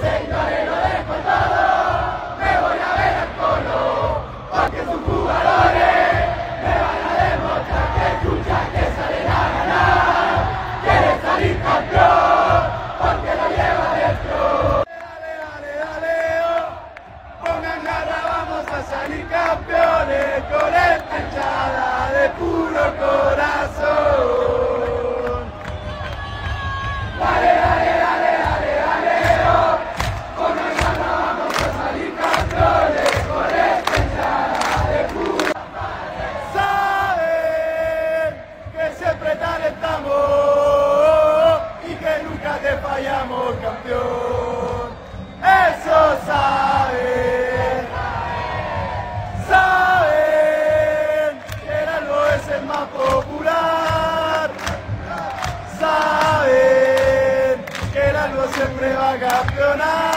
Señores, lo dejo todo, me voy a ver al colo, porque sus jugadores me van a demostrar que escucha que salen a ganar, quiere salir campeón, porque lo lleva dentro. Dale, dale, dale, oh, vamos a salir campeones Algo siempre va a campeonar.